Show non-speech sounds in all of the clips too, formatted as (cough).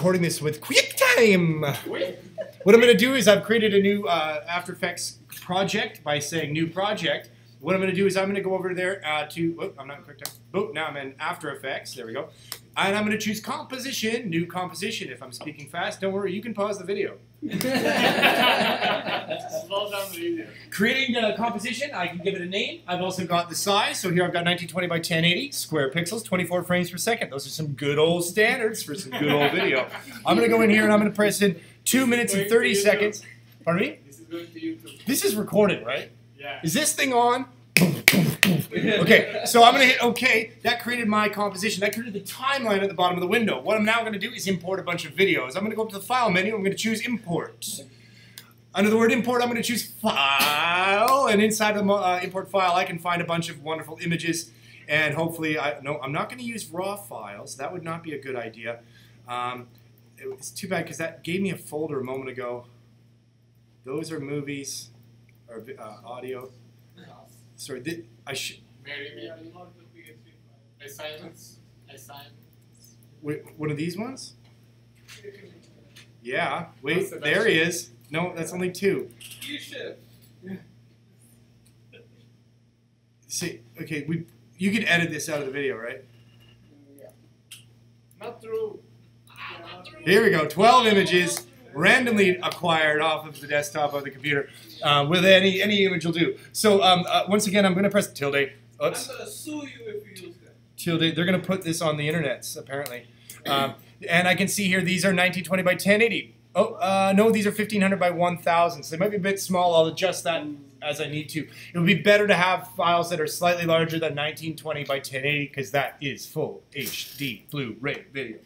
recording this with QuickTime. What I'm going to do is I've created a new uh, After Effects project by saying new project. What I'm going to do is I'm going to go over there uh, to, oh, I'm not in QuickTime. Oh, now I'm in After Effects. There we go. And I'm going to choose composition, new composition. If I'm speaking fast, don't worry, you can pause the video. (laughs) The. Creating a composition, I can give it a name. I've also got the size. So here I've got 1920 by 1080 square pixels, 24 frames per second. Those are some good old standards for some good old video. (laughs) I'm going to go in here and I'm going to press in 2 minutes and 30 seconds. Pardon me? This is going to YouTube. This is recorded, right? Yeah. Is this thing on? okay, so I'm going to hit OK. That created my composition. That created the timeline at the bottom of the window. What I'm now going to do is import a bunch of videos. I'm going to go up to the File menu. I'm going to choose Import. Under the word Import, I'm going to choose File. And inside the uh, Import file, I can find a bunch of wonderful images. And hopefully, I no, I'm not going to use RAW files. That would not be a good idea. Um, it's too bad because that gave me a folder a moment ago. Those are movies or uh, audio. Sorry, I should. Assignments. Assignments. Wait, one of these ones? Yeah. Wait, the there he is. No, that's only two. You should. See, okay, we. You can edit this out of the video, right? Not true. Ah, not. Here we go. Twelve images randomly acquired off of the desktop of the computer. Uh, with any any image will do. So um, uh, once again, I'm going to press tilde. Oops. I'm gonna sue you if you use that. tilde. They're going to put this on the internet, apparently. Um, and I can see here these are 1920 by 1080. Oh, uh, no, these are 1500 by 1000. So they might be a bit small. I'll adjust that as I need to. It would be better to have files that are slightly larger than 1920 by 1080 because that is full HD Blu-ray video.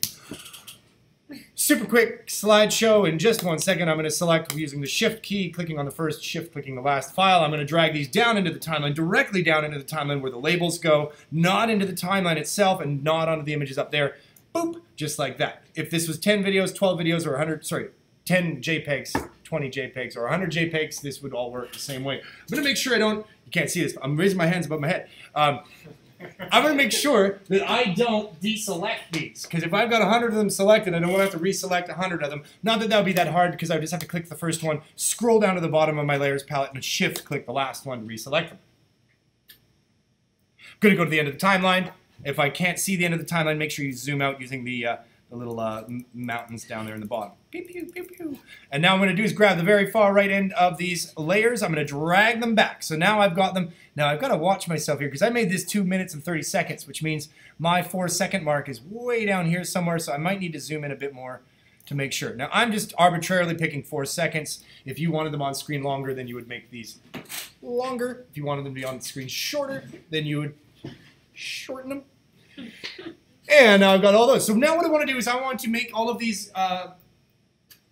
Super quick slideshow. In just one second, I'm going to select using the Shift key, clicking on the first, Shift clicking the last file. I'm going to drag these down into the timeline, directly down into the timeline where the labels go, not into the timeline itself, and not onto the images up there. Boop, just like that. If this was 10 videos, 12 videos, or 100, sorry, 10 JPEGs, 20 JPEGs, or 100 JPEGs, this would all work the same way. I'm to make sure I don't, you can't see this, I'm raising my hands above my head. Um, I'm to make sure that I don't deselect these. Because if I've got 100 of them selected, I don't want to have to reselect 100 of them. Not that that would be that hard, because I just have to click the first one, scroll down to the bottom of my layers palette, and shift click the last one to reselect them. I'm to go to the end of the timeline. If I can't see the end of the timeline, make sure you zoom out using the, uh, the little uh, mountains down there in the bottom. Pew, pew, pew, pew. And now I'm going to do is grab the very far right end of these layers. I'm going to drag them back. So now I've got them. Now I've got to watch myself here because I made this 2 minutes and 30 seconds, which means my 4 second mark is way down here somewhere. So I might need to zoom in a bit more to make sure. Now I'm just arbitrarily picking 4 seconds. If you wanted them on screen longer, then you would make these longer. If you wanted them to be on the screen shorter, then you would shorten them. And I've got all those. So now what I want to do is I want to make all of these uh,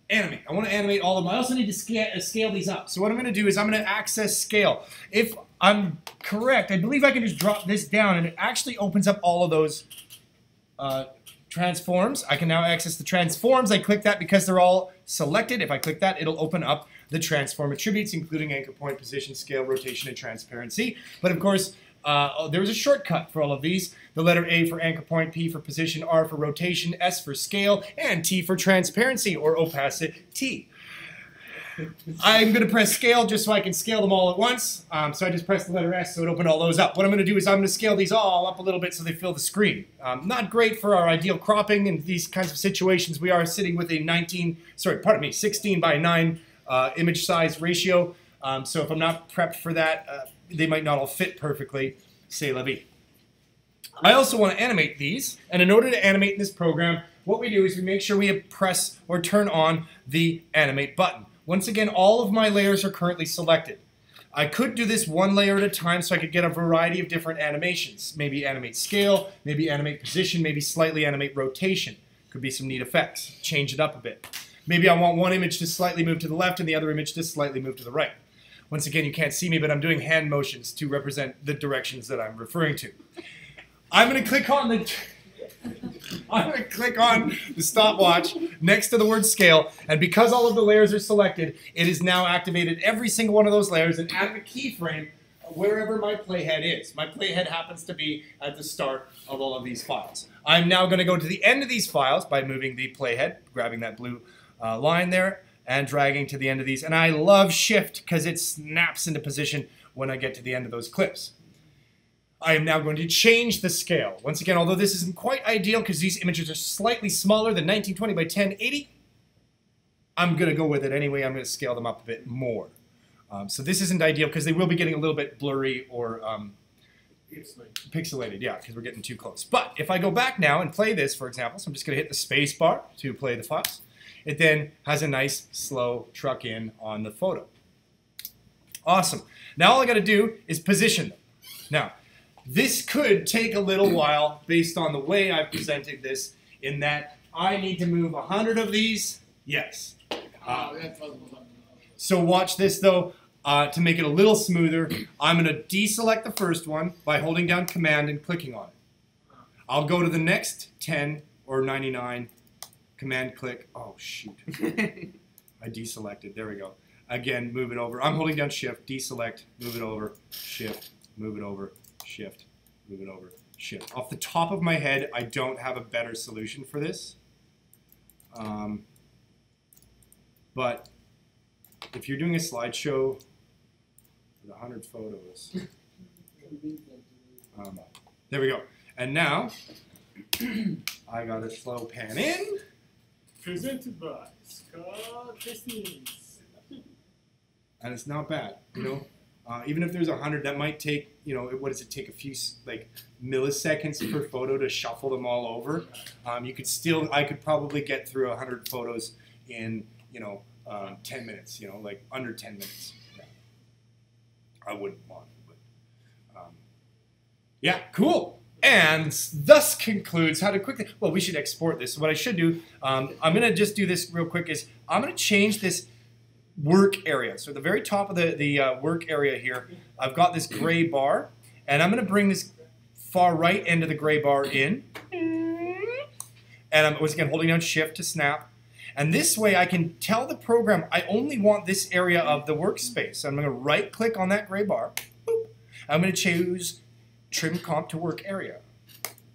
animate. I want to animate all of them. I also need to scale, uh, scale these up. So what I'm going to do is I'm going to access scale. If I'm correct, I believe I can just drop this down and it actually opens up all of those uh, transforms. I can now access the transforms. I click that because they're all selected. If I click that, it'll open up the transform attributes, including anchor point, position, scale, rotation, and transparency. But of course, uh, there was a shortcut for all of these. The letter A for anchor point, P for position, R for rotation, S for scale, and T for transparency or opacity. I'm going to press scale just so I can scale them all at once. Um, so I just press the letter S so it opened all those up. What I'm going to do is I'm going to scale these all up a little bit so they fill the screen. Um, not great for our ideal cropping in these kinds of situations. We are sitting with a 19, sorry, pardon me, 16 by 9 uh, image size ratio. Um, so if I'm not prepped for that, uh, they might not all fit perfectly. Say la vie. I also want to animate these, and in order to animate in this program, what we do is we make sure we press or turn on the animate button. Once again, all of my layers are currently selected. I could do this one layer at a time so I could get a variety of different animations. Maybe animate scale, maybe animate position, maybe slightly animate rotation. Could be some neat effects. Change it up a bit. Maybe I want one image to slightly move to the left and the other image to slightly move to the right. Once again, you can't see me, but I'm doing hand motions to represent the directions that I'm referring to. I'm going to click on the. (laughs) I'm going to click on the stopwatch next to the word scale, and because all of the layers are selected, it is now activated every single one of those layers and added a keyframe wherever my playhead is. My playhead happens to be at the start of all of these files. I'm now going to go to the end of these files by moving the playhead, grabbing that blue uh, line there, and dragging to the end of these. And I love Shift because it snaps into position when I get to the end of those clips. I am now going to change the scale. Once again, although this isn't quite ideal because these images are slightly smaller than 1920 by 1080, I'm going to go with it anyway. I'm going to scale them up a bit more. Um, so this isn't ideal because they will be getting a little bit blurry or um, pixelated, yeah, because we're getting too close. But if I go back now and play this, for example, so I'm just going to hit the space bar to play the files. It then has a nice slow truck in on the photo. Awesome. Now all I got to do is position them. Now, this could take a little while based on the way I've presented this in that I need to move 100 of these. Yes. Uh, so watch this though. Uh, to make it a little smoother, I'm going to deselect the first one by holding down Command and clicking on it. I'll go to the next 10 or 99, Command click. Oh shoot. (laughs) I deselected. There we go. Again, move it over. I'm holding down Shift, deselect, move it over, Shift, move it over, Shift, move it over, Shift. Off the top of my head, I don't have a better solution for this. Um, but if you're doing a slideshow with 100 photos, (laughs) um, there we go. And now, (clears throat) I got a slow pan in. Presented by Scott Christines. and it's not bad. You know, uh, even if there's a hundred, that might take you know what does it take a few like milliseconds per photo to shuffle them all over. Um, you could still, I could probably get through a hundred photos in you know um, ten minutes. You know, like under ten minutes. Yeah. I wouldn't want, but um, yeah, cool. And thus concludes how to quickly. Well, we should export this. What I should do, um, I'm gonna just do this real quick. Is I'm gonna change this work area. So the very top of the, the uh, work area here, I've got this gray bar, and I'm going to bring this far right end of the gray bar in. And I'm once again holding down shift to snap. And this way I can tell the program I only want this area of the workspace. So I'm going to right click on that gray bar. I'm going to choose trim comp to work area.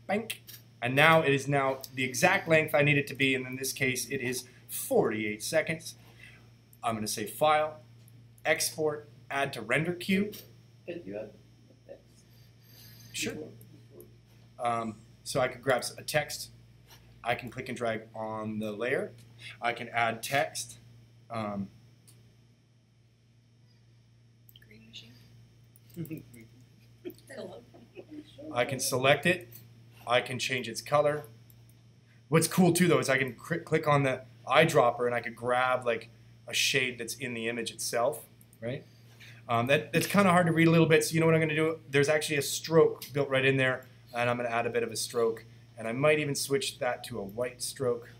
Bank. And now it is now the exact length I need it to be. And in this case, it is 48 seconds. I'm going to say File, Export, Add to Render Queue. Can you add text? Sure. Um, so I could grab a text. I can click and drag on the layer. I can add text. Um, Green machine. (laughs) Hello. I can select it. I can change its color. What's cool too though is I can click on the eyedropper and I could grab like a shade that's in the image itself, right? Um, that, that's kind of hard to read a little bit. So you know what I'm going to do? There's actually a stroke built right in there, and I'm going to add a bit of a stroke, and I might even switch that to a white stroke.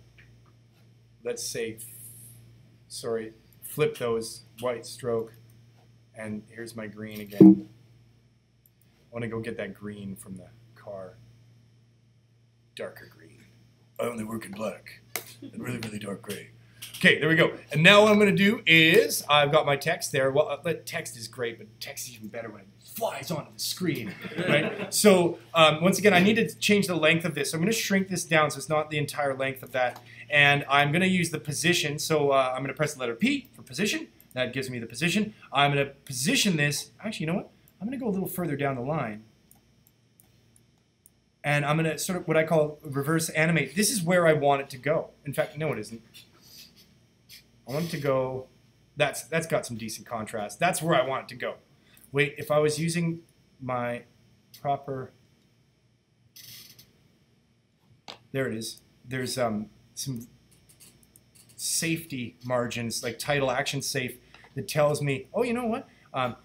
Let's say, sorry, flip those white stroke, and here's my green again. I want to go get that green from the car. Darker green. I only work in black. And really, really dark gray. Okay, there we go. And now what I'm going to do is I've got my text there. Well, uh, text is great, but text is even better when it flies onto the screen, right? (laughs) so um, once again, I need to change the length of this. So I'm going to shrink this down so it's not the entire length of that. And I'm going to use the position. So uh, I'm going to press the letter P for position. That gives me the position. I'm going to position this. Actually, you know what? I'm going to go a little further down the line. And I'm going to sort of what I call reverse animate. This is where I want it to go. In fact, no, it isn't. I want it to go. That's that's got some decent contrast. That's where I want it to go. Wait, if I was using my proper, there it is. There's um, some safety margins like title action safe that tells me, oh, you know what? Um,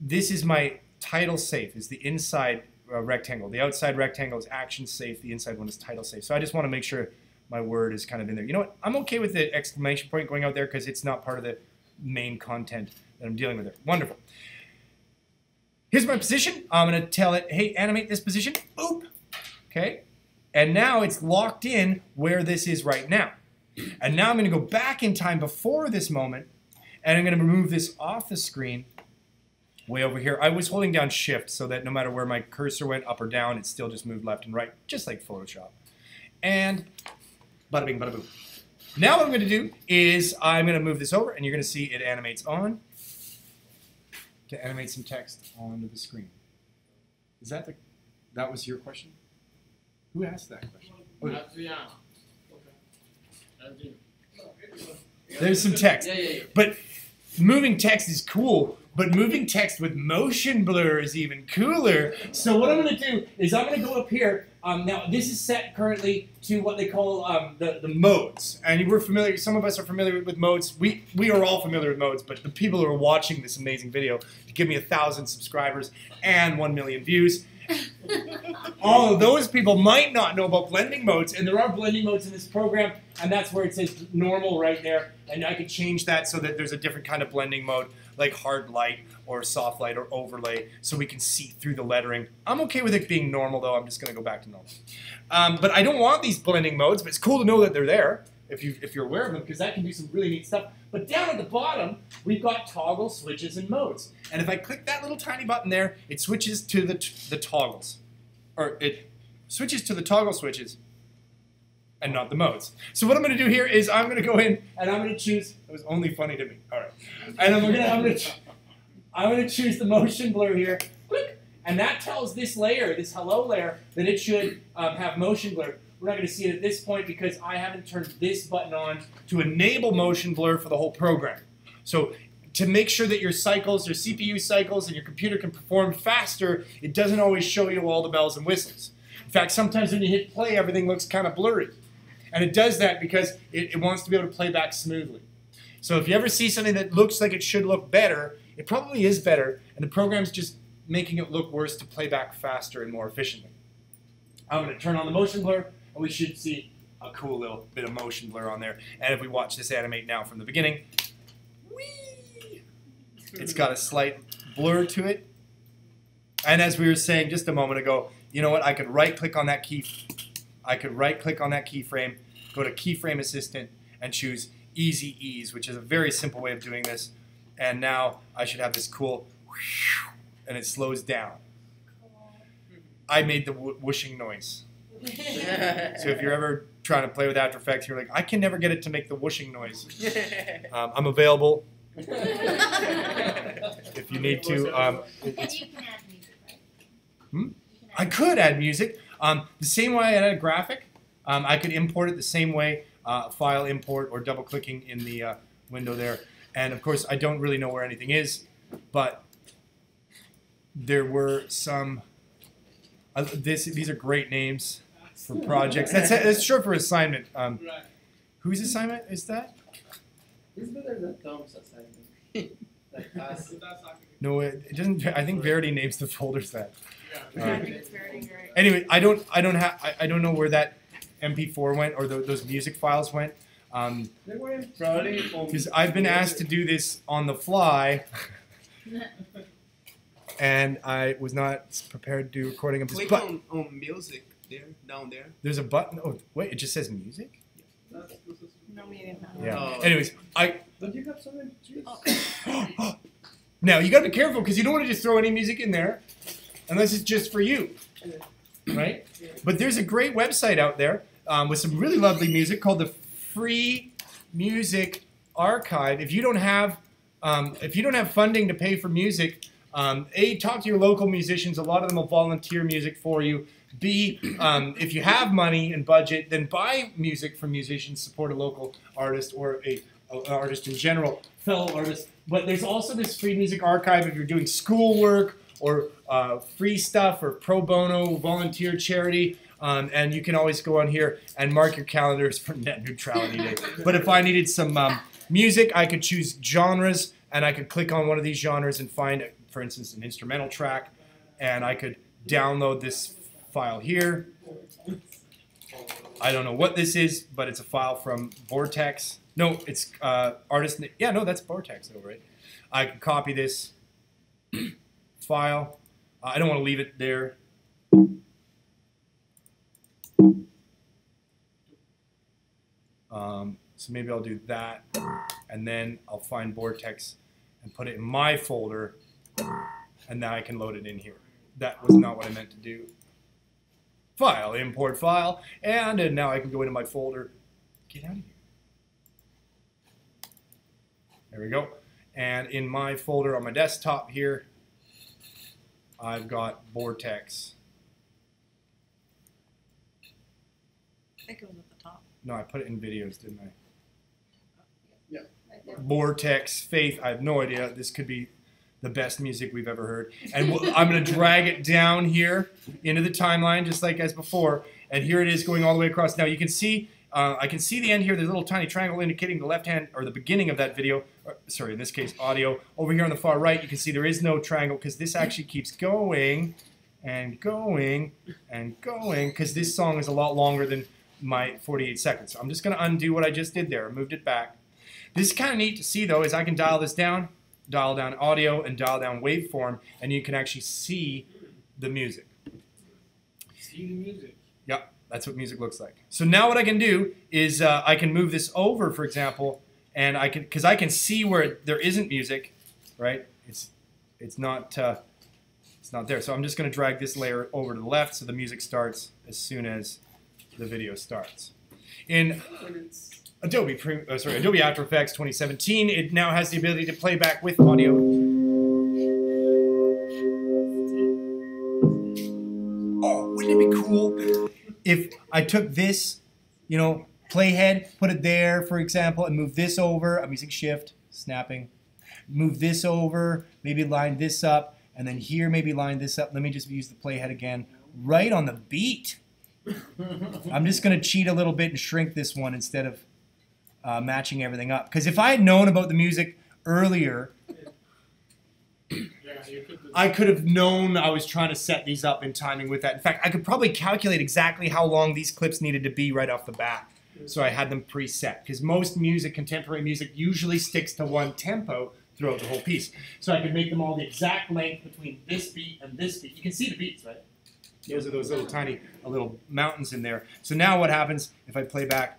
this is my title safe. Is the inside uh, rectangle. The outside rectangle is action safe. The inside one is title safe. So I just want to make sure my word is kind of in there. You know what? I'm okay with the exclamation point going out there because it's not part of the main content that I'm dealing with there. Wonderful. Here's my position. I'm going to tell it, hey, animate this position. Boop. Okay. And now it's locked in where this is right now. And now I'm going to go back in time before this moment, and I'm going to move this off the screen way over here. I was holding down shift so that no matter where my cursor went, up or down, it still just moved left and right, just like Photoshop. And bada bing, bada boom. Now what I'm going to do is I'm going to move this over, and you're going to see it animates on to animate some text onto the screen. Is that the, that was your question? Who asked that question? Oh. Adriana. There's some text. Yeah, yeah, yeah. But moving text is cool, but moving text with motion blur is even cooler. So what I'm going to do is I'm going to go up here. Um, now this is set currently to what they call um, the the modes, and we're familiar. Some of us are familiar with modes. We we are all familiar with modes, but the people who are watching this amazing video to give me a thousand subscribers and one million views. (laughs) all of those people might not know about blending modes, and there are blending modes in this program, and that's where it says normal right there. And I could change that so that there's a different kind of blending mode, like hard light or soft light or overlay, so we can see through the lettering. I'm okay with it being normal, though. I'm just going to go back to normal. Um, but I don't want these blending modes, but it's cool to know that they're there if, you, if you're aware of them, because that can do some really neat stuff. But down at the bottom, we've got toggle switches and modes. And if I click that little tiny button there, it switches to the, the toggles. Or it switches to the toggle switches and not the modes. So what I'm going to do here is I'm going to go in and I'm going to choose. It was only funny to me. All right, and I'm going to I'm to I'm to choose the motion blur here. Click, and that tells this layer, this hello layer, that it should um, have motion blur. We're not going to see it at this point because I haven't turned this button on to enable motion blur for the whole program. So to make sure that your cycles, your CPU cycles, and your computer can perform faster, it doesn't always show you all the bells and whistles. In fact, sometimes when you hit play, everything looks kind of blurry. And it does that because it, it wants to be able to play back smoothly. So if you ever see something that looks like it should look better, it probably is better, and the program's just making it look worse to play back faster and more efficiently. I'm going to turn on the motion blur, and we should see a cool little bit of motion blur on there. And if we watch this animate now from the beginning, whee, it's got a slight blur to it. And as we were saying just a moment ago, you know what? I could right click on that key. I could right click on that keyframe, go to Keyframe Assistant, and choose Easy Ease, which is a very simple way of doing this. And now I should have this cool, and it slows down. I made the whooshing noise. (laughs) So if you're ever trying to play with After Effects, you're like, I can never get it to make the whooshing noise. (laughs) Um, I'm available (laughs) if you need to. Um, And you can add music, right? Hmm? You can I add could add music. Um, the same way I added a graphic, um, I could import it the same way, uh, file import or double clicking in the uh, window there. And of course, I don't really know where anything is, but there were some. Uh, this, these are great names for projects. That's, that's short for assignment. Um, Right. whose assignment is that? It's better than Tom's assignment. like us. So that's not No, it, it doesn't. I think Verity names the folders that. yeah. Uh, It's very great. Anyway, I don't, I don't have, I, I don't know where that MP4 went or tho- those music files went. Um, They were probably on. because I've been asked to do this on the fly, (laughs) and I was not prepared to do recording of this. Click on, on music there, down there. there's a button. Oh wait, it just says music. That's, No, we didn't Yeah. Oh. Anyways, I Don't you have some? Oh. now you got to be careful because you don't want to just throw any music in there, unless it's just for you, right? But there's a great website out there um, with some really lovely music called the Free Music Archive. If you don't have um, if you don't have funding to pay for music, um, a talk to your local musicians. A lot of them will volunteer music for you. B, um, if you have money and budget, then buy music from musicians. Support a local artist or a, a- artist in general, fellow artist. But there's also this free music archive if you're doing schoolwork or uh, free stuff or pro bono volunteer charity. Um, and you can always go on here and mark your calendars for net neutrality day. (laughs) But if I needed some um, music, I could choose genres and I could click on one of these genres and find, for instance, an instrumental track. And I could download this file here. I don't know what this is, but it's a file from Borrtex. No, it's uh, artist. Yeah, no, that's Borrtex, though, right? I can copy this (clears throat) file. Uh, I don't want to leave it there. Um, so maybe I'll do that, and then I'll find Borrtex and put it in my folder, and now I can load it in here. That was not what I meant to do. File, import file, and, and now I can go into my folder. Get out of here. There we go. And in my folder on my desktop here, I've got Borrtex. I think it was at the top. No, I put it in videos, didn't I? Right there. Borrtex, Faith. I have no idea. This could be the best music we've ever heard. And wh- I'm going to drag it down here into the timeline, just like as before. And here it is going all the way across. Now you can see, uh, I can see the end here. There's a little tiny triangle indicating the left hand or the beginning of that video. Or, sorry, in this case, audio. Over here on the far right, you can see there is no triangle because this actually keeps going and going and going because this song is a lot longer than my 48 seconds. So I'm just going to undo what I just did there. I moved it back. This is kind of neat to see though, is I can dial this down, dial down audio, and dial down waveform, and you can actually see the music. See the music. That's what music looks like. So now what I can do is uh, I can move this over, for example, and I can because I can see where there isn't music, right? It's it's not uh, it's not there. So I'm just going to drag this layer over to the left so the music starts as soon as the video starts. In Adobe, Pre- uh, sorry, Adobe After Effects 2017. It now has the ability to play back with audio. If I took this, you know, playhead, put it there, for example, and move this over. I'm using Shift, snapping. Move this over, maybe line this up, and then here maybe line this up. Let me just use the playhead again, right on the beat. I'm just gonna cheat a little bit and shrink this one instead of uh, matching everything up. Because if I had known about the music earlier, Yeah, you could do I could have known I was trying to set these up in timing with that. In fact, I could probably calculate exactly how long these clips needed to be right off the bat. So I had them preset. Because most music, contemporary music, usually sticks to one tempo throughout the whole piece. So I could make them all the exact length between this beat and this beat. You can see the beats, right? Those are those little tiny uh, little mountains in there. So now what happens if I play back?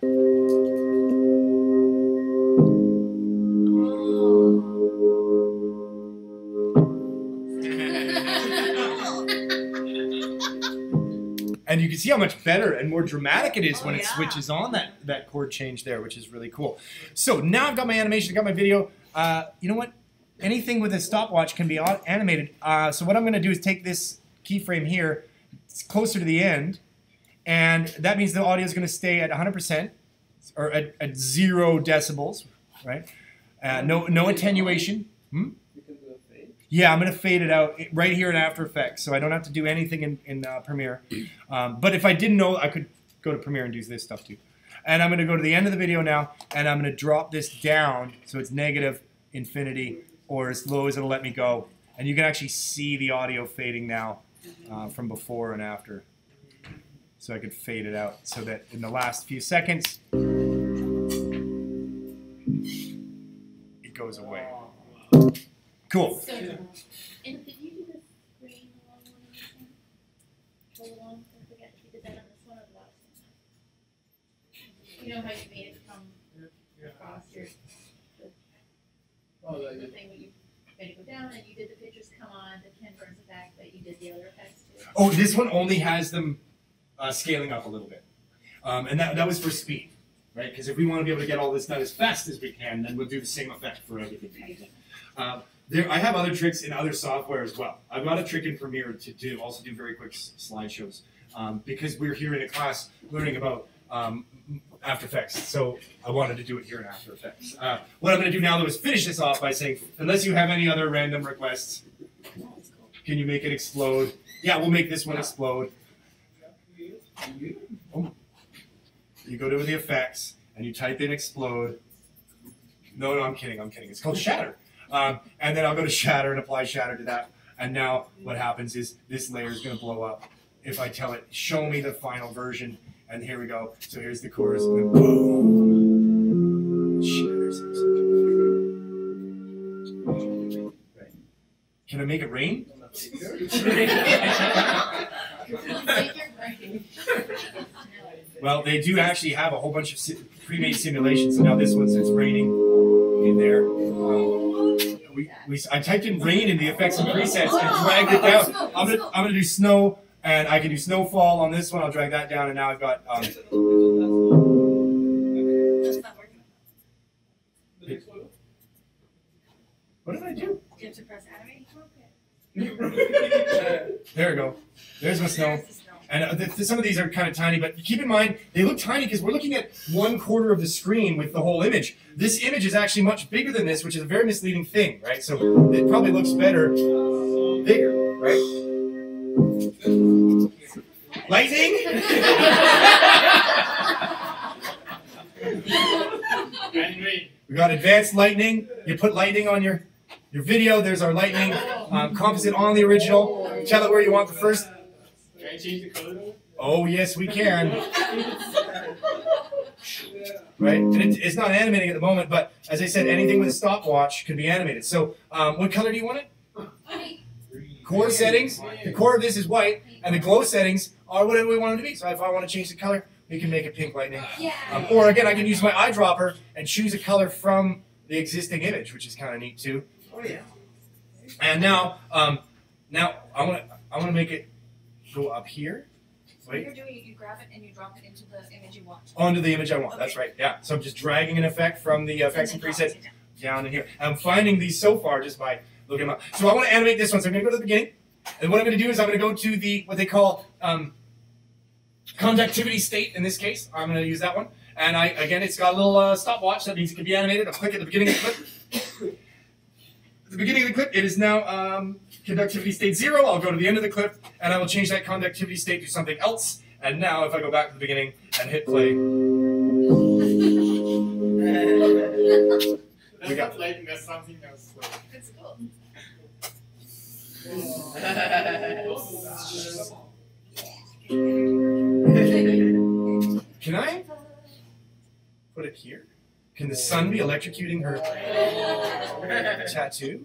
See how much better and more dramatic it is when Oh, it yeah. switches on that, that chord change there, which is really cool. So now I've got my animation, I've got my video. Uh, you know what? Anything with a stopwatch can be animated. Uh, so what I'm going to do is take this keyframe here, it's closer to the end, and that means the audio is going to stay at 100% or at, at zero decibels, right? Uh, no, no attenuation. you can do a fade. Yeah, I'm gonna fade it out right here in After Effects, so I don't have to do anything in, in uh, Premiere. (clears throat) Um, but if I didn't know, I could go to Premiere and do this stuff too. And I'm gonna go to the end of the video now, and I'm gonna drop this down so it's negative infinity or as low as it'll let me go. And you can actually see the audio fading now uh, from before and after. So I could fade it out so that in the last few seconds, it goes away. Cool. So, and did you do the green along one of this one? Go along, I forget if you did that on this one or the last one. You know how you made it come across your, Oh, the like, thing where you made it go down and you did the pictures come on, the Ken Burns effect, but you did the other effects too? Oh, this one only has them uh, scaling up a little bit, um, and that, that was for speed, right? Because if we want to be able to get all this done as fast as we can, then we'll do the same effect for everything. Um, there, I have other tricks in other software as well. I've got a trick in Premiere to do also do very quick slideshows um, because we're here in a class learning about um, After Effects. So I wanted to do it here in After Effects. Uh, what I'm going to do now though is finish this off by saying, unless you have any other random requests, can you make it explode? Yeah, we'll make this one explode. You go to the effects and you type in explode. No, no, I'm kidding. I'm kidding. It's called shatter. Um, and then I'll go to shatter and apply shatter to that. And now what happens is this layer is going to blow up. If I tell it, show me the final version, and here we go. So here's the chorus, and then boom, shatters Can I make it rain? (laughs) Well, they do actually have a whole bunch of pre-made simulations. So now this one's it's raining in there. We, I typed in rain in the effects and presets and dragged it down. I'm gonna, I'm gonna do snow, and I can do snowfall on this one. I'll drag that down, and now I've got um, That's not working. The next photo. what did I do? You have to press animate. (laughs) There we go. There's my snow. There's the snow. And uh, th- some of these are kind of tiny, but keep in mind they look tiny because we're looking at one quarter of the screen with the whole image. This image is actually much bigger than this, which is a very misleading thing, right? So it probably looks better bigger, right? Lightning. (laughs) We got advanced lightning. You put lightning on your your video. There's our lightning um, composite on the original. Tell it where you want the first. Can I change the color? Oh yes, we can. right? And it, it's not animating at the moment, but as I said, anything with a stopwatch can be animated. So, um, what color do you want it? Core settings. The core of this is white, and the glow settings are whatever we want them to be. So, if I want to change the color, we can make it pink lightning. Yeah. Um, or again, I can use my eyedropper and choose a color from the existing image, which is kind of neat too. Oh yeah. And now, um, now I want to I want to make it go up here. What you're doing, you grab it and you drop it into the image you want. onto the image I want. That's right. Yeah. So I'm just dragging an effect from the effects and then presets down. down in here. I'm finding these so far just by looking them up. So I want to animate this one. So I'm going to go to the beginning, and what I'm going to do is I'm going to go to the what they call um, conductivity state. In this case, I'm going to use that one. And I again, it's got a little uh, stopwatch. That means it can be animated. I'll click at the beginning of the clip. (coughs) At the beginning of the clip, it is now um, conductivity state zero. I'll go to the end of the clip, and I will change that conductivity state to something else. And now, if I go back to the beginning and hit play, That's (laughs) We got- not lighting, that's something else. So. It's cool. Can I put it here? Can the sun be electrocuting her (laughs) tattoo?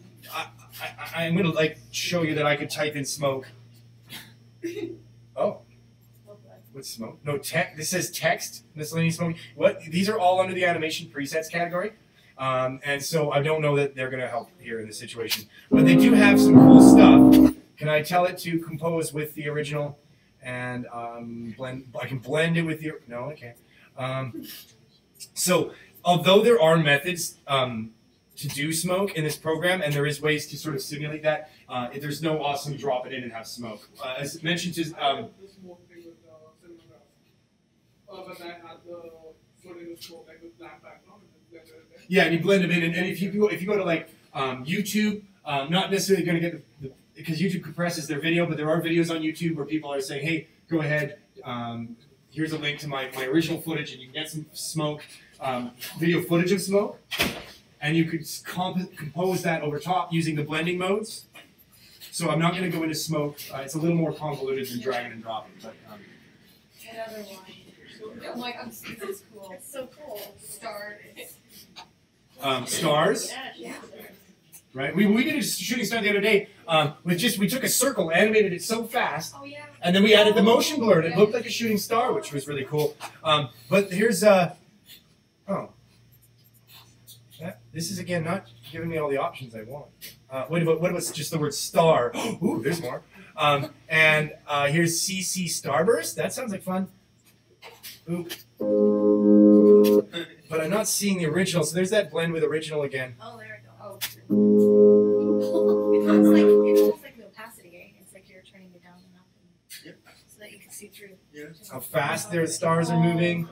I, I, I'm going to like show you that I could type in smoke. (laughs) Oh. What's smoke? No, tech. This says text miscellaneous smoke. What? These are all under the animation presets category, um, and so I don't know that they're going to help here in this situation. But they do have some cool stuff. Can I tell it to compose with the original, and um, blend? I can blend it with the no. Okay. Um, so although there are methods um, to do smoke in this program, and there is ways to sort of simulate that, uh, there's no awesome drop it in and have smoke. Uh, as mentioned, to um. Yeah, and you blend them in, and, and if you go, if you go to like um, YouTube, um, not necessarily going to get the, the because YouTube compresses their video, but there are videos on YouTube where people are saying, "Hey, go ahead. Um, here's a link to my, my original footage, and you can get some smoke, um, video footage of smoke, and you could comp- compose that over top using the blending modes." So I'm not going to go into smoke. Uh, it's a little more convoluted than dragging and dropping, but. Um, Another one. Oh my god, this is cool. It's so cool. Stars. um, stars. Yeah. Right, we, we did a shooting star the other day. Um, with just we took a circle, animated it so fast, Oh yeah. And then we added the motion blur, and it looked like a shooting star, which was really cool. Um, but here's uh oh, that, this is again not giving me all the options I want. Uh, what about what about just the word star? (gasps) Ooh, there's more. Um, and uh, here's CC Starburst. That sounds like fun. Oop. But I'm not seeing the original, so there's that blend with original again. Oh, there we go. Oh. It looks like it looks like the opacity, eh? It's like you're turning it down and up, and Yep. so that you can see through. Yeah. How fast their stars are moving.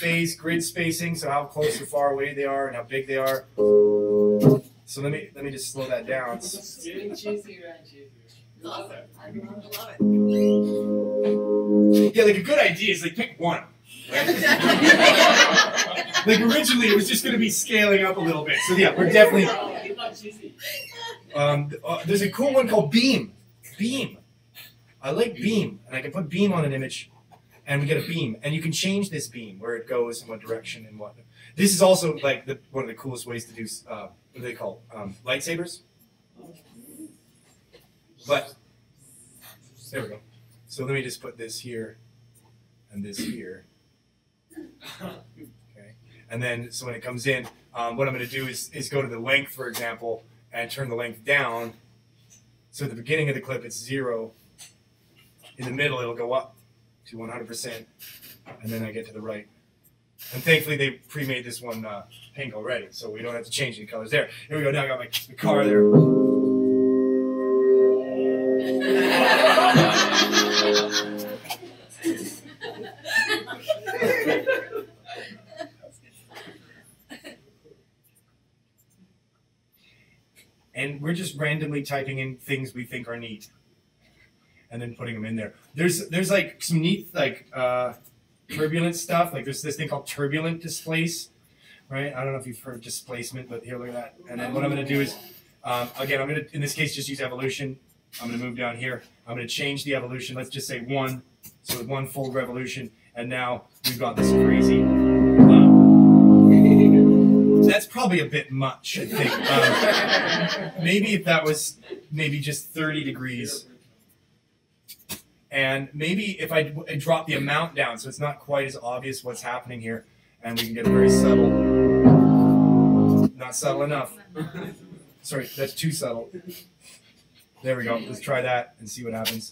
Phase grid spacing, so how close or far away they are and how big they are. So let me let me just slow that down. Yeah, like a good idea is like pick one. Exactly. Like originally it was just going to be scaling up a little bit. So yeah, we're definitely. Um, uh, there's a cool one called Beam. Beam. I like Beam, and I can put Beam on an image, and we get a beam, and you can change this beam where it goes and what direction and what. This is also like the, one of the coolest ways to do. Uh, what do they call um, lightsabers? But there we go. So let me just put this here, and this here. Okay, and then so when it comes in, um, what I'm going to do is is go to the length, for example, and turn the length down. So at the beginning of the clip, it's zero. In the middle, it'll go up to 100%, and then I get to the right. And thankfully, they pre-made this one uh, pink already, so we don't have to change any colors there. Here we go. Now I got my the car there. and we're just randomly typing in things we think are neat and then putting them in there. There's there's like some neat like uh, turbulent stuff. Like there's this thing called turbulent displace right? I don't know if you've heard displacement but here look at that. And then what i'm going to do is um, again i'm going to in this case just use evolution. I'm going to move down here. I'm going to change the evolution. Let's just say one. So one full revolution and now we've got this crazy um, (laughs) that's probably a bit much i think. Um, maybe if that was maybe just 30 degrees and maybe if I drop the amount down so it's not quite as obvious what's happening here and we can get a very subtle not subtle enough. Sorry that's too subtle. There we go. Let's try that and see what happens.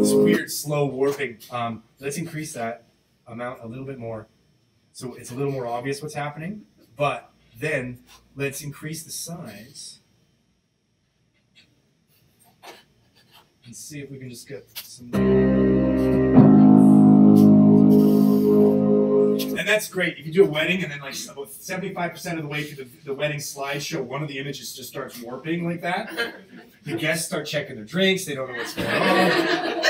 This weird slow warping um, let's increase that amount a little bit more so it's a little more obvious what's happening but then let's increase the size and see if we can just get some. And that's great. If you do a wedding and then like about 75% of the way through the, the wedding slideshow, one of the images just starts warping like that. The guests start checking their drinks, they don't know what's going on.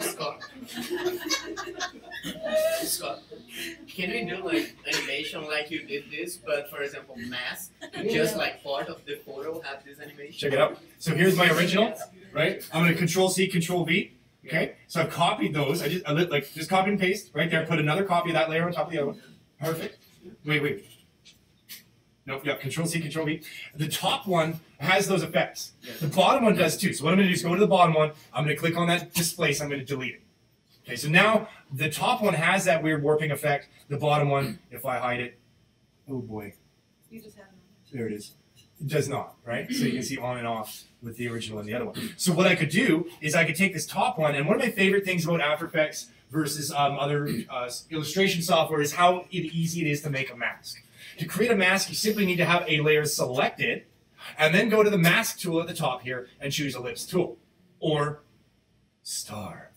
Scott. Scott. Can we do like animation like you did this, but for example, mask? (laughs) Just like part of the photo have this animation. Check it out. So here's my original, right? I'm gonna control C, control V. Okay, so I've copied those. I just I lit, like just copy and paste right there. Put another copy of that layer on top of the other one. Perfect. Wait, wait. Nope. Yeah. Control C, Control V. The top one has those effects. The bottom one does too. So what I'm gonna do is go to the bottom one. I'm gonna click on that displace. I'm gonna delete it. Okay. So now the top one has that weird warping effect. The bottom one, if I hide it, oh boy, You just have there it is. It does not, right? So you can see on and off with the original and the other one. So what I could do is I could take this top one, and one of my favorite things about After Effects versus um, other uh, illustration software is how easy it is to make a mask. To create a mask, you simply need to have a layer selected, and then go to the mask tool at the top here and choose ellipse tool, or star,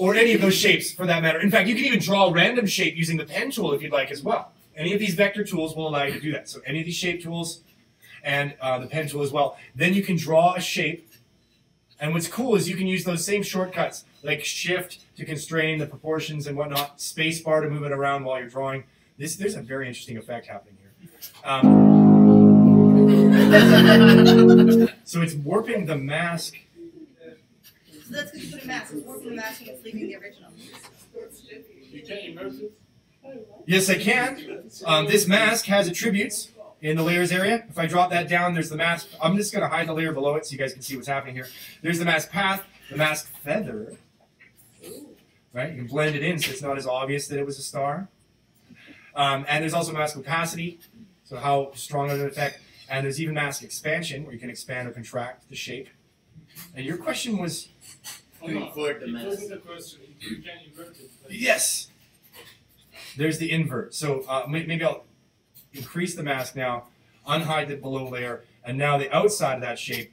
or any of those shapes for that matter. In fact, you can even draw a random shape using the pen tool if you'd like as well. Any of these vector tools will allow you to do that. So any of these shape tools and uh, the pen tool as well. Then you can draw a shape. And what's cool is you can use those same shortcuts, like shift to constrain the proportions and whatnot, space bar to move it around while you're drawing. This, there's a very interesting effect happening here. Um, (laughs) so it's warping the mask. So that's because you put a mask. It's warping the mask and it's leaving the original. You can immerse it. Yes, I can. Um, this mask has attributes in the layers area. If I drop that down, there's the mask. I'm just going to hide the layer below it so you guys can see what's happening here. There's the mask path, the mask feather. Right? You can blend it in so it's not as obvious that it was a star. Um, and there's also mask opacity, so how strong of an effect. And there's even mask expansion, where you can expand or contract the shape. And your question was Oh, no. Invert the It mask. question. You can invert it. Like, Yes. There's the invert. So uh, maybe I'll increase the mask now, unhide the below layer, and now the outside of that shape.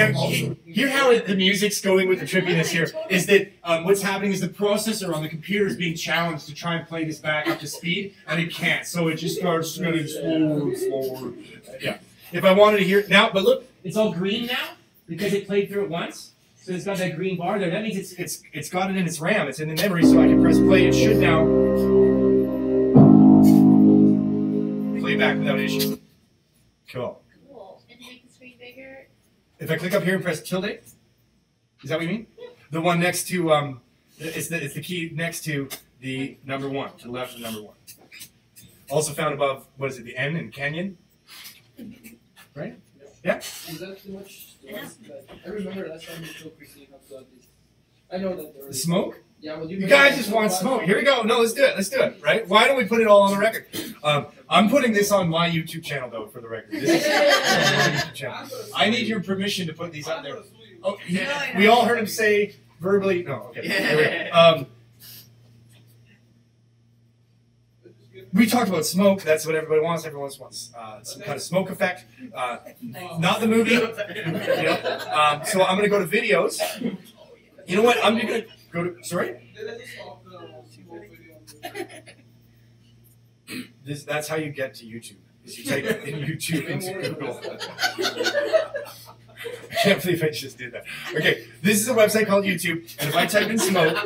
And Also, Hear how it, the music's going with the trippiness here. Is that um, what's happening is the processor on the computer is being challenged to try and play this back up to speed, and it can't. So it just starts getting slower and slower. Yeah. If I wanted to hear it now, but look, it's all green now because it played through it once. So it's got that green bar there. That means it's it's it's got it in its RAM. It's in the memory, so I can press play. It should now play back without issue. Cool. Cool. And make the screen bigger. If I click up here and press tilde, is that what you mean? The one next to um, it's the it's the key next to the number one to the left of number one. Also found above what is it? The N in Canyon. Right? Yeah. Is that too much? to ask? I remember last time you told Christine how to add this. I know that there is. The smoke. Yeah, well, you You guys just want smoke. Here we go. No, let's do it. Let's do it. Right? Why don't we put it all on the record? Um, I'm putting this on my YouTube channel though, for the record. This is my YouTube channel. (laughs) I need your permission to put these up there. Oh, yeah. We all heard him say verbally. No, okay. We. (laughs) Um, we talked about smoke. That's what everybody wants. Everyone wants uh, some kind of smoke effect. Uh, not the movie. (laughs) You know? um, so I'm gonna go to videos. You know what? I'm gonna go to. Sorry. They let us stop the smoke video. This, that's how you get to YouTube. Is you type in (laughs) YouTube into Google. (laughs) I can't believe I just did that. Okay, this is a website called YouTube, and if I type in smoke,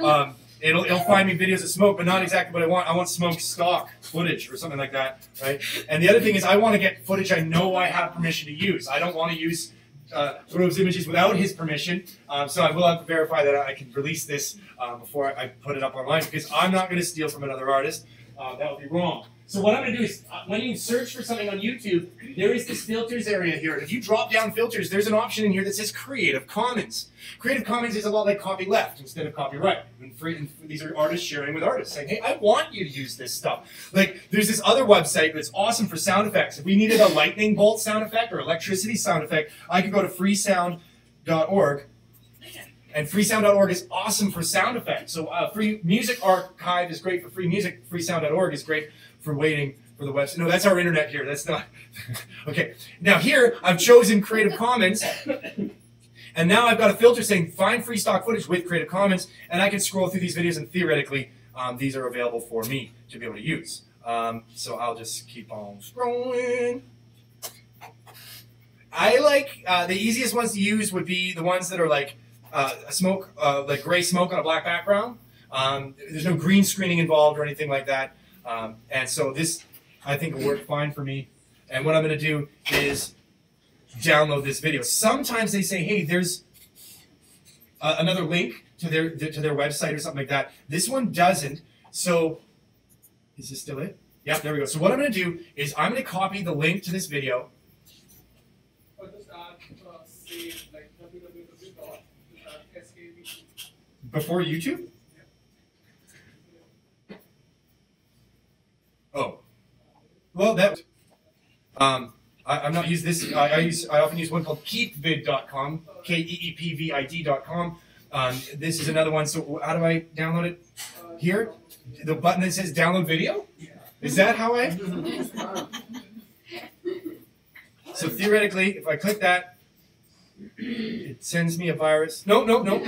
um, it'll it'll find me videos of smoke, but not exactly what I want. I want smoke stock footage or something like that, right? And the other thing is, I want to get footage I know I have permission to use. I don't want to use uh, Rose images without his permission. Um, so I will have to verify that I can release this uh, before I put it up online because I'm not going to steal from another artist. Uh, that would be wrong. So what I'm going to do is, uh, when you search for something on YouTube, there is this filters area here. If you drop down filters, there's an option in here that says Creative Commons. Creative Commons is a lot like copyleft instead of copyright. And and these are artists sharing with artists, saying, "Hey, I want you to use this stuff." Like, there's this other website that's awesome for sound effects. If we needed a lightning bolt sound effect or electricity sound effect, I could go to freesound.org and freesound.org is awesome for sound effects. So uh, Free Music Archive is great for free music. Freesound.org is great for waiting for the website. No, that's our internet here. That's not. (laughs) okay. Now here, I've chosen Creative Commons. And now I've got a filter saying find free stock footage with Creative Commons. And I can scroll through these videos and theoretically, um, these are available for me to be able to use. Um, so I'll just keep on scrolling. I like uh, the easiest ones to use would be the ones that are like uh, a smoke, uh, like gray smoke on a black background. Um, there's no green screening involved or anything like that. Um, and so this, I think, will work fine for me. And what I'm going to do is download this video. Sometimes they say, hey, there's uh, another link to their to their website or something like that. This one doesn't. So is this still it? Yeah, there we go. So what I'm going to do is I'm going to copy the link to this video. Before just add, uh, say, like www dot, just add skv. Before YouTube? Oh. Well, that. Um, I, I'm not use this. I, I use. I often use one called keepvid.com. K e e p v i d.com. Um, this is another one. So how do I download it? Here, the button that says download video. Is that how I? So theoretically, if I click that, it sends me a virus. No, no, no.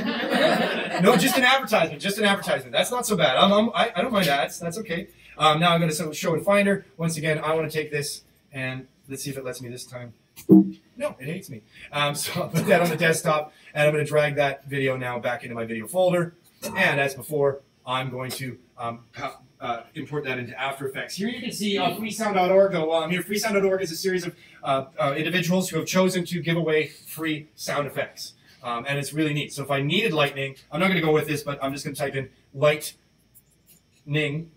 no, just an advertisement. Just an advertisement. That's not so bad. I'm, I'm, I, I don't mind ads. That's okay. Um, now I'm going to show in Finder. Once again, I want to take this and let's see if it lets me this time. No, it hates me. Um, so I'll put that on the desktop and I'm going to drag that video now back into my video folder. And as before, I'm going to um, uh, import that into After Effects. Here you can see uh, freesound.org. Go um, here. Freesound.org is a series of uh, uh, individuals who have chosen to give away free sound effects. Um, and it's really neat. So if I needed lightning, I'm not going to go with this, but I'm just going to type in lightning.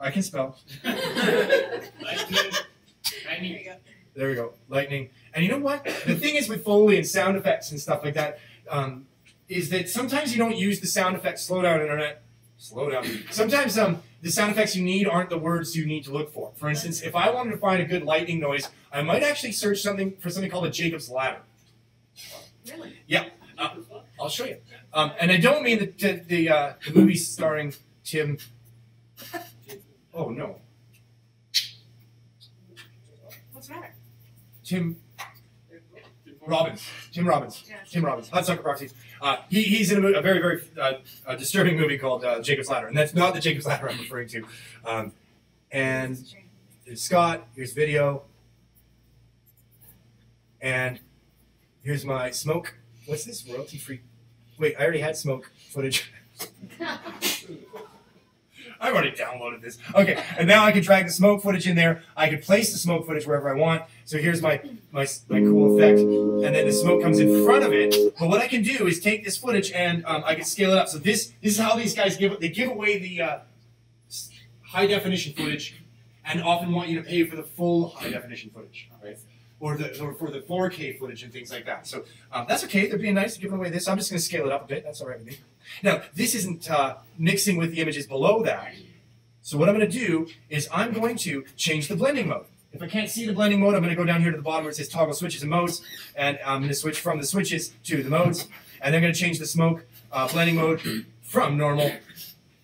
I can spell. There we go, lightning. And you know what? The thing is with Foley and sound effects and stuff like that, um, is that sometimes you don't use the sound effects. Slow down, internet. Slow down. Sometimes um, the sound effects you need aren't the words you need to look for. For instance, if I wanted to find a good lightning noise, I might actually search something for something called a Jacob's ladder. Really? Yeah, uh, I'll show you. Um, and I don't mean the the, the, uh, the movie starring Tim. Oh no, What's the matter? Tim. Robbins, Tim Robbins, Yeah. Tim Robbins, Hudsucker Proxy. Uh, he, he's in a, a very very uh, a disturbing movie called uh, Jacob's Ladder, and that's not the Jacob's Ladder I'm referring to. Um, and here's Scott. Here's video. And here's my smoke. What's this royalty free? Wait, I already had smoke footage. (laughs) (laughs) I already downloaded this. Okay, and now I can drag the smoke footage in there. I can place the smoke footage wherever I want. So here's my my, my cool effect, and then the smoke comes in front of it. But what I can do is take this footage and um, I can scale it up. So this this is how these guys give they give away the uh, high definition footage, and often want you to pay for the full high definition footage, right? Or the or for the 4K footage and things like that. So um, that's okay. They're being nice to give away this. I'm just going to scale it up a bit. That's all right with me. Now this isn't uh, mixing with the images below that. So what I'm going to do is I'm going to change the blending mode. If I can't see the blending mode, I'm going to go down here to the bottom where it says toggle switches and modes, and I'm going to switch from the switches to the modes, and I'm going to change the smoke uh, blending mode from normal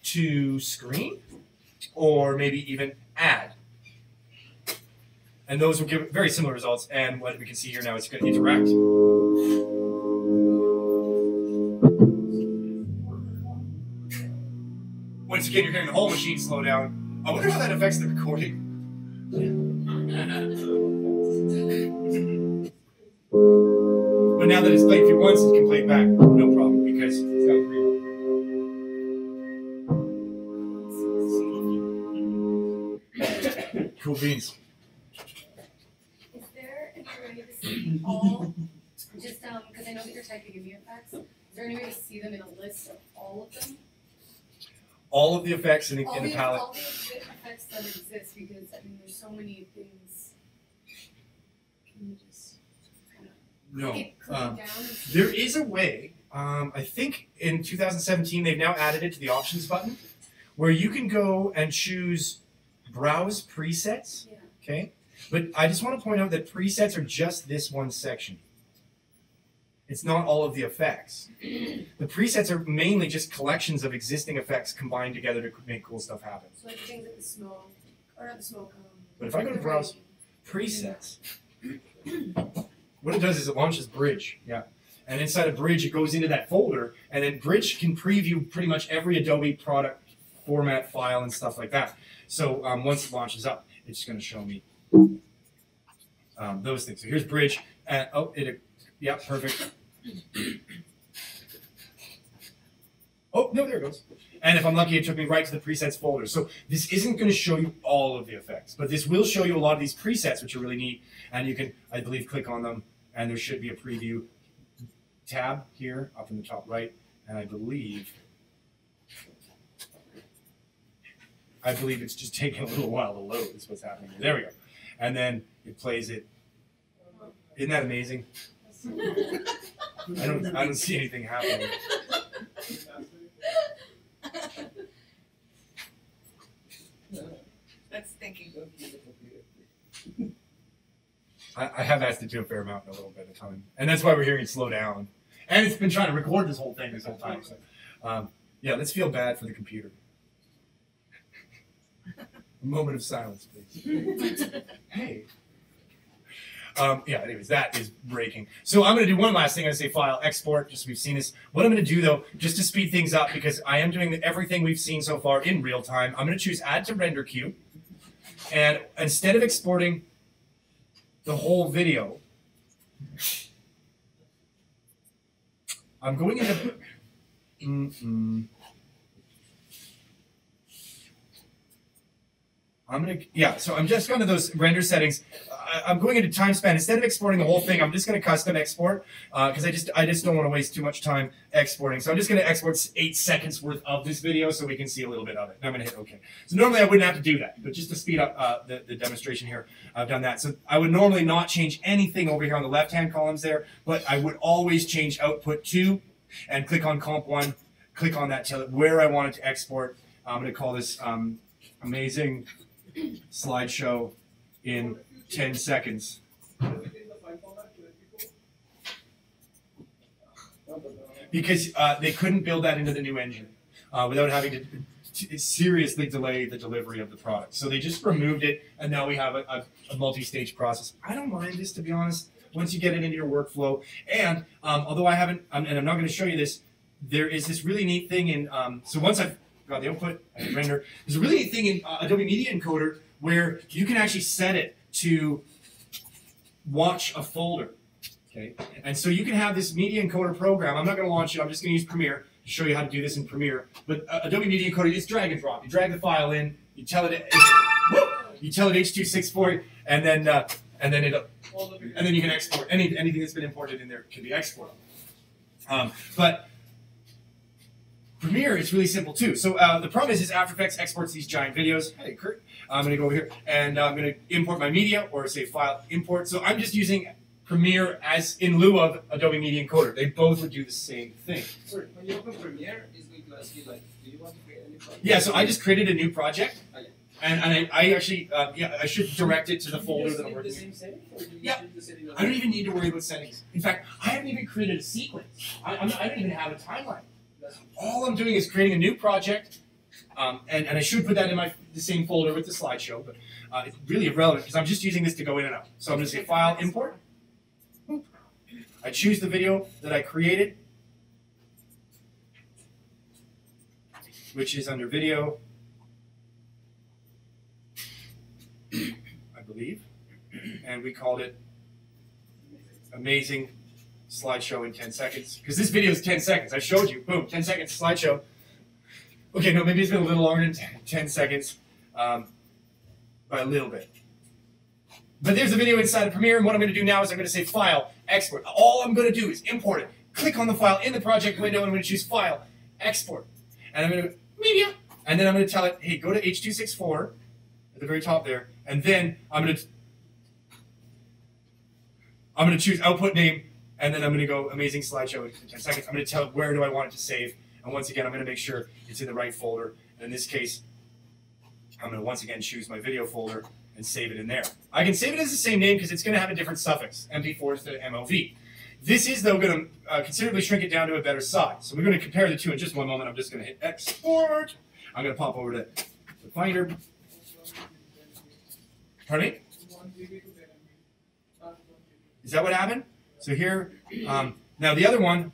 to screen, or maybe even add. And those will give very similar results, and what we can see here now is going to interact. Once again, you're hearing the whole machine slow down. I wonder how that affects the recording. But now that it's played through once, it can play back, no problem, because it's got reverb. Cool beans. Is there any way to see all, just, um, because I know that you're typing in the effects, is there any way to see them in a list of all of them? All of the effects in in the the, palette. all the effects that exist, because, I mean, there's so many things. Can you just kind of No. click it, click um? There is a way. Um, I think in 2017 they've now added it to the options button, where you can go and choose browse presets. Yeah. Okay, but I just want to point out that presets are just this one section. It's not all of the effects. The presets are mainly just collections of existing effects combined together to make cool stuff happen. So like things like the smoke, or not the smoke, um. But if I go to browse- presets. what it does is it launches Bridge. Yeah. And inside of Bridge, it goes into that folder, and then Bridge can preview pretty much every Adobe product format file and stuff like that. So um, once it launches up, it's just going to show me um, those things. So here's Bridge. And, oh, it, yeah, perfect. (coughs) Oh, no, there it goes. And if I'm lucky, it took me right to the presets folder. So this isn't going to show you all of the effects, but this will show you a lot of these presets, which are really neat. And you can, I believe, click on them, and there should be a preview tab here up in the top right. And I believe, I believe it's just taking a little while to load. Is what's happening. There we go. And then it plays it. Isn't that amazing? (laughs) I don't, I don't see anything happening. That's thinking. of I, I have asked it to a fair amount in a little bit of time, and that's why we're hearing slow down. And it's been trying to record this whole thing this whole time. So, um, yeah, let's feel bad for the computer. a moment of silence, please. (laughs) hey. Um, yeah, anyways, that is breaking. So I'm going to do one last thing. To say file, export, just so we've seen this. What I'm going to do, though, just to speed things up, because I am doing everything we've seen so far in real time, I'm going to choose add to render queue. And instead of exporting the whole video, I'm going into. Mm-mm. I'm gonna yeah. So I'm just going to those render settings. I'm going into time span instead of exporting the whole thing. I'm just going to custom export because I just I just don't want to waste too much time exporting. So I'm just going to export eight seconds worth of this video so we can see a little bit of it. And I'm going to hit OK. So normally I wouldn't have to do that, but just to speed up uh, the, the demonstration here, I've done that. So I would normally not change anything over here on the left-hand columns there, but I would always change output to and click on comp one, click on that, tell it where I want it to export. I'm going to call this um, amazing slideshow in 10 seconds. Does it in the file format, USP4? because uh, they couldn't build that into the new engine uh, without having to seriously delay the delivery of the product. So they just removed it, and now we have a, a, a multi-stage process. I don't mind this, to be honest. once you get it into your workflow. And um, although I haven't, and I'm not going to show you this, there is this really neat thing in. Um, so once I've got the output, render. There's a really neat thing in uh, Adobe Media Encoder where you can actually set it to watch a folder. Okay, and so you can have this media encoder program. I'm not going to launch it. I'm just going to use Premiere to show you how to do this in Premiere. But uh, Adobe Media Encoder is drag and drop. You drag the file in, you tell it, whoop, you tell it H264, and then uh, and then it and then you can export any anything that's been imported in there can be exported. Um, but Premiere is really simple too. So uh, the problem is, is After Effects exports these giant videos. Hey, Kurt, I'm going to go over here and I'm going to import my media or say file import. So I'm just using Premiere as in lieu of Adobe Media Encoder. They both would do the same thing. Sorry, when you open Premiere, it's going to ask you like, do you want to create any project? Yeah. So I just created a new project, Oh, yeah. and, and I, I actually uh, yeah I should direct it to the Do folder that I'm working in. same setting, or do you Yeah. change the setting? I don't even need to worry about settings. In fact, I haven't even created a sequence. I, I'm, I don't even have a timeline. All I'm doing is creating a new project, um, and, and I should put that in my the same folder with the slideshow, but uh, it's really irrelevant because I'm just using this to go in and out. So I'm going to say File, Import. I choose the video that I created, which is under Video, I believe, and we called it Amazing slideshow in 10 seconds. Because this video is 10 seconds. I showed you. Boom, 10 seconds slideshow. Okay, no, maybe it's been a little longer than 10, 10 seconds. Um, by a little bit. But there's a video inside of Premiere, and what I'm going to do now is I'm going to say File, Export. All I'm going to do is import it. Click on the file in the project window, and I'm going to choose File, Export. And I'm going to Media. And then I'm going to tell it, hey, go to H264 at the very top there, and then I'm going to I'm going to choose output name, and then I'm going to go amazing slideshow in 10 seconds. I'm going to tell where do I want it to save, and once again, I'm going to make sure it's in the right folder. And in this case, I'm going to once again choose my video folder and save it in there. I can save it as the same name because it's going to have a different suffix, MP4 to MOV. This is, though, going to uh, considerably shrink it down to a better size. So we're going to compare the two in just one moment. I'm just going to hit export. I'm going to pop over to the Finder. Pardon me? Is that what happened? So here, um, now the other one,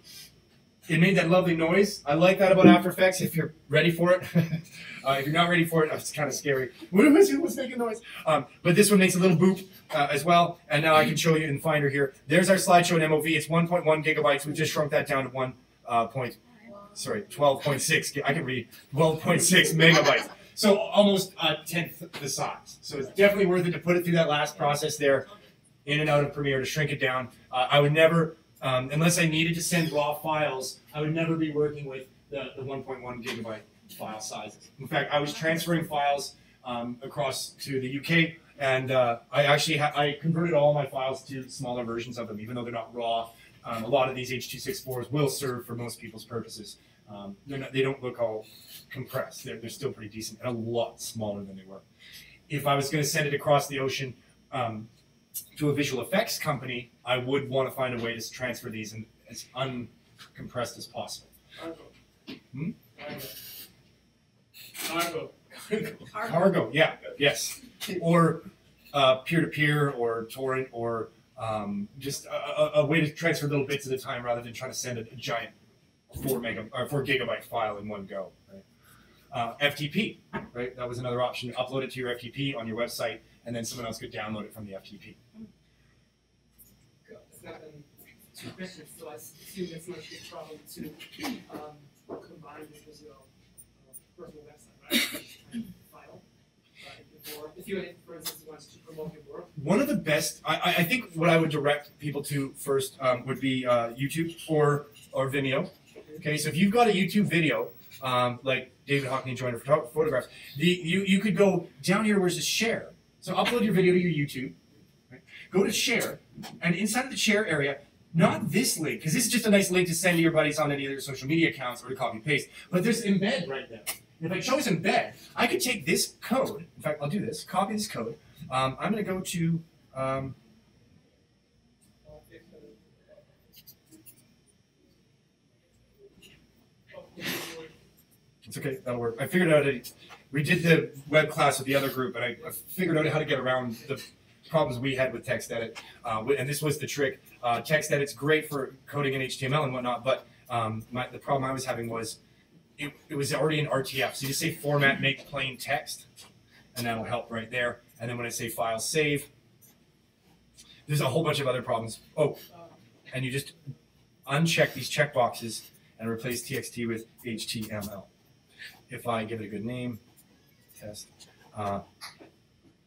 it made that lovely noise. I like that about After Effects. If you're ready for it, (laughs) uh, if you're not ready for it, it's kind of scary. What was it? Was making noise? Um, but this one makes a little boop uh, as well. And now I can show you in Finder here. There's our slideshow in MOV. It's 1.1 gigabytes. We just shrunk that down to one uh, point. Sorry, 12.6. I can read 12.6 megabytes. So almost a tenth the size. So it's definitely worth it to put it through that last process there in and out of Premiere to shrink it down. Uh, I would never, um, unless I needed to send raw files, I would never be working with the, the 1.1 gigabyte file sizes. In fact, I was transferring files um, across to the UK, and uh, I actually I converted all my files to smaller versions of them, even though they're not raw. Um, a lot of these H.264s will serve for most people's purposes. Um, not, they don't look all compressed. They're, they're still pretty decent and a lot smaller than they were. If I was going to send it across the ocean, um, to a visual effects company, I would want to find a way to transfer these in as uncompressed as possible. Argo. Hmm? Argo. Cargo, yeah, yes, or uh, peer-to-peer, or torrent, or um, just a, a, a way to transfer little bits at a time rather than trying to send a, a giant four mega or four gigabyte file in one go. Right? Uh, FTP, right? That was another option. Upload it to your FTP on your website, and then someone else could download it from the FTP. Two questions, so I assume it's not a problem to um, combine this with your uh, personal website, right? File. Right? If you, for instance, want to promote your work, One of the best, I, I- I think what I would direct people to first um, would be uh, YouTube or or Vimeo. Okay, so if you've got a YouTube video, um, like David Hockney Joiner photo- photographs, the you you could go down here where's the share. So upload your video to your YouTube. Right? Go to share, and inside of the share area, not this link because this is just a nice link to send to your buddies on any of their social media accounts or to copy paste. But there's embed right there. If I chose embed, I could take this code. In fact, I'll do this. Copy this code. Um, I'm going to go to um, It's okay, that'll work. I figured out, a, we did the web class with the other group, and I, I figured out how to get around the problems we had with text edit, uh, and this was the trick. Uh, text edit's great for coding in HTML and whatnot, but um, my, the problem I was having was it, it was already in RTF. So you just say format make plain text, and that'll help right there. And then when I say file save, there's a whole bunch of other problems. Oh, and you just uncheck these checkboxes and replace txt with html. If I give it a good name, test, uh,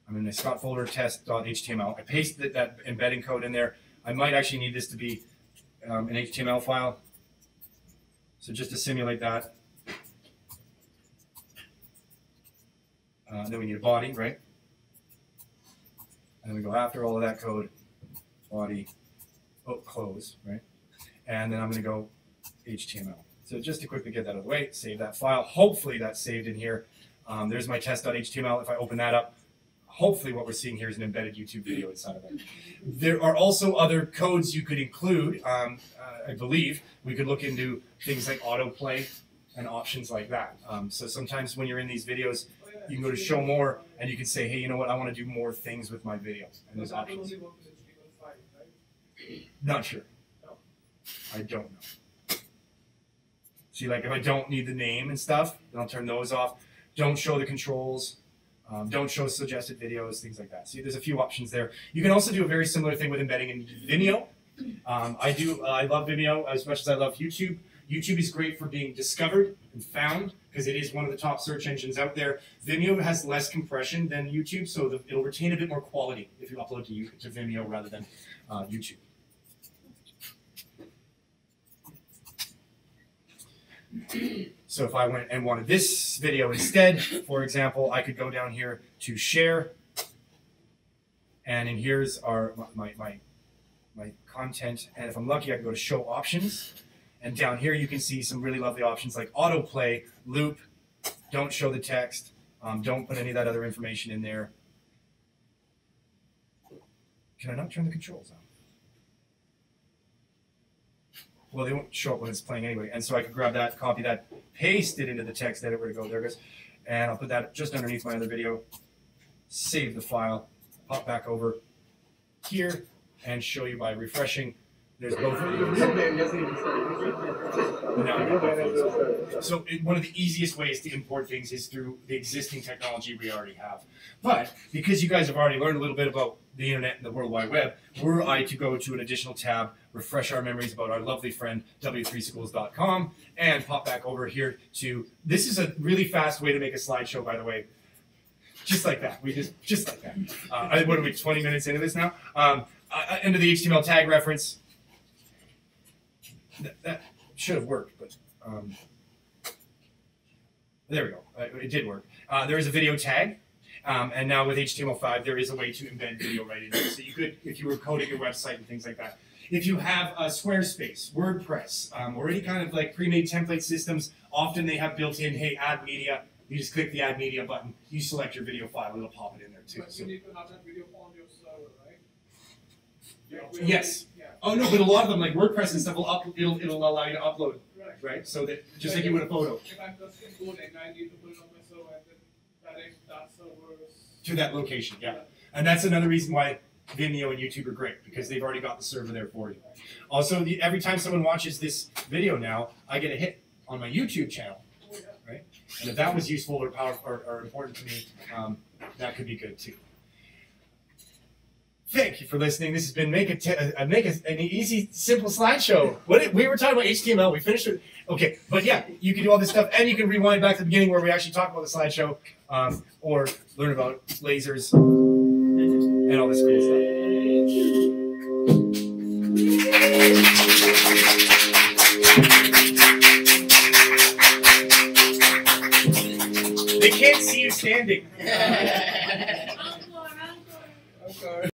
I'm in the Scott folder test.html. I paste that, embedding code in there. I might actually need this to be um, an HTML file. So just to simulate that. Uh, then we need a body, right? And then we go after all of that code, body, oh, close, right? And then I'm going to go HTML. So just to quickly get that out of the way, save that file. Hopefully that's saved in here. Um, there's my test.html. If I open that up, hopefully what we're seeing here is an embedded YouTube video inside of it. There are also other codes you could include. Um, uh, I believe we could look into things like autoplay and options like that. Um, so sometimes when you're in these videos, you can go to show more and you can say, hey, you know what, I want to do more things with my videos. And there's options. only work with HTML5, right? Not sure. No. I don't know. See, like if I don't need the name and stuff, then I'll turn those off. Don't show the controls. Um, don't show suggested videos, things like that. See, there's a few options there. You can also do a very similar thing with embedding in Vimeo. Um, I do. I love Vimeo as much as I love YouTube. YouTube is great for being discovered and found because it is one of the top search engines out there. Vimeo has less compression than YouTube, so the, it'll retain a bit more quality if you upload to, to Vimeo rather than uh, YouTube. So if I went and wanted this video instead, for example, I could go down here to share, and in here's our my my my content. And if I'm lucky, I can go to show options, and down here you can see some really lovely options like autoplay, loop, don't show the text, um, don't put any of that other information in there. Can I not turn the controls on? Well, they won't show up when it's playing anyway. And so I could grab that, copy that, paste it into the text editor to go. There it goes. And I'll put that just underneath my other video. Save the file, pop back over here, and show you by refreshing. There's both videos. So it, one of the easiest ways to import things is through the existing technology we already have. But because you guys have already learned a little bit about the internet and the World Wide Web, were I to go to an additional tab, refresh our memories about our lovely friend w3schools.com, and pop back over here to this is a really fast way to make a slideshow, by the way. Just like that. We just just like that. Uh, what are we? 20 minutes into this now. Um, uh, into the HTML tag reference. That, that should have worked, but um, there we go. Uh, it did work. Uh, there is a video tag. Um, and now with HTML5, there is a way to embed video right in there. So you could, if you were coding your website and things like that. If you have a Squarespace, WordPress, um, or any kind of like pre-made template systems, often they have built-in, hey, add media. You just click the add media button. You select your video file. It'll pop it in there too. But So. you need to have that video on your server, right? Yeah, we- Yes. Yeah, Oh no, but a lot of them, like WordPress and stuff, will up, it'll, it'll allow you to upload, right. right? So that just like you would a photo If I'm just encoding, I need to put it on my server and then direct that server's. to that location. Yeah. And that's another reason why Vimeo and YouTube are great because they've already got the server there for you. Also, the, every time someone watches this video now, I get a hit on my YouTube channel. Yeah. And if that was useful or or, or important to me, um, that could be good too. Thank you for listening. This has been make a, te- uh, make a, an easy, simple slideshow. What did- we were talking about HTML. We finished it. Okay, but yeah, you can do all this stuff, and you can rewind back to the beginning where we actually talk about the slideshow, um, or learn about lasers and all this cool stuff. They can't see you standing. Encore, encore. Okay.